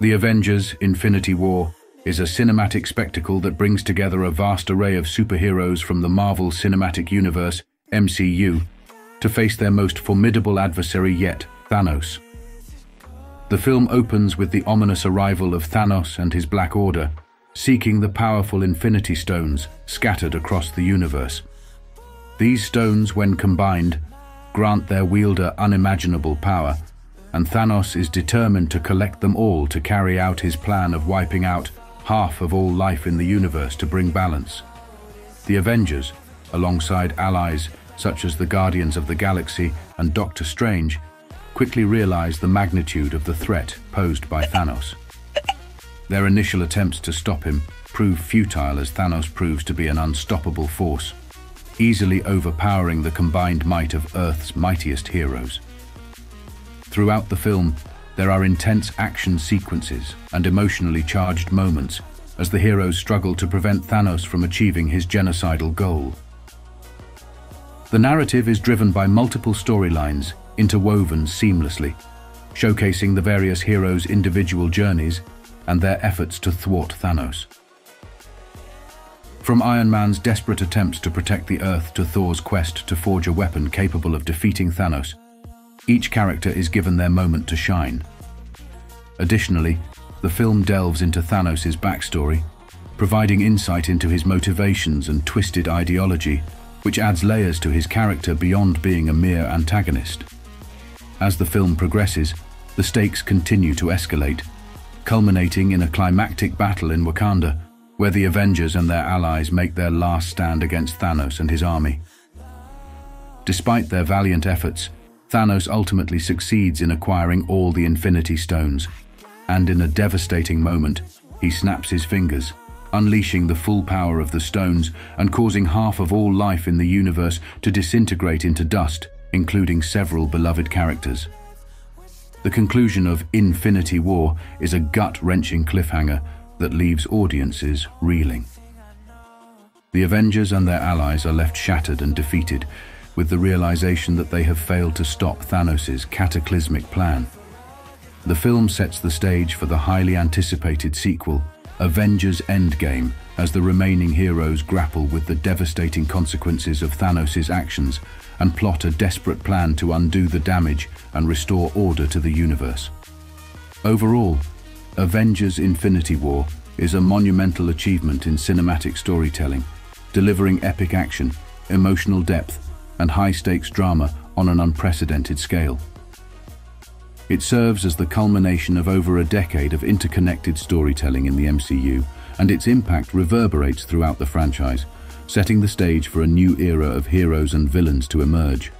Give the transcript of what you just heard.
The Avengers Infinity War is a cinematic spectacle that brings together a vast array of superheroes from the Marvel Cinematic Universe, MCU, to face their most formidable adversary yet, Thanos. The film opens with the ominous arrival of Thanos and his Black Order, seeking the powerful Infinity Stones scattered across the universe. These stones, when combined, grant their wielder unimaginable power, and Thanos is determined to collect them all to carry out his plan of wiping out half of all life in the universe to bring balance. The Avengers, alongside allies such as the Guardians of the Galaxy and Doctor Strange, quickly realize the magnitude of the threat posed by Thanos. Their initial attempts to stop him prove futile as Thanos proves to be an unstoppable force, easily overpowering the combined might of Earth's mightiest heroes. Throughout the film, there are intense action sequences and emotionally charged moments as the heroes struggle to prevent Thanos from achieving his genocidal goal. The narrative is driven by multiple storylines interwoven seamlessly, showcasing the various heroes' individual journeys and their efforts to thwart Thanos. From Iron Man's desperate attempts to protect the Earth to Thor's quest to forge a weapon capable of defeating Thanos, each character is given their moment to shine. Additionally, the film delves into Thanos' backstory, providing insight into his motivations and twisted ideology, which adds layers to his character beyond being a mere antagonist. As the film progresses, the stakes continue to escalate, culminating in a climactic battle in Wakanda, where the Avengers and their allies make their last stand against Thanos and his army. Despite their valiant efforts, Thanos ultimately succeeds in acquiring all the Infinity Stones, and in a devastating moment, he snaps his fingers, unleashing the full power of the stones and causing half of all life in the universe to disintegrate into dust, including several beloved characters. The conclusion of Infinity War is a gut-wrenching cliffhanger that leaves audiences reeling. The Avengers and their allies are left shattered and defeated, with the realization that they have failed to stop Thanos' cataclysmic plan. The film sets the stage for the highly anticipated sequel, Avengers Endgame, as the remaining heroes grapple with the devastating consequences of Thanos' actions and plot a desperate plan to undo the damage and restore order to the universe. Overall, Avengers Infinity War is a monumental achievement in cinematic storytelling, delivering epic action, emotional depth, and high-stakes drama on an unprecedented scale. It serves as the culmination of over a decade of interconnected storytelling in the MCU, and its impact reverberates throughout the franchise, setting the stage for a new era of heroes and villains to emerge.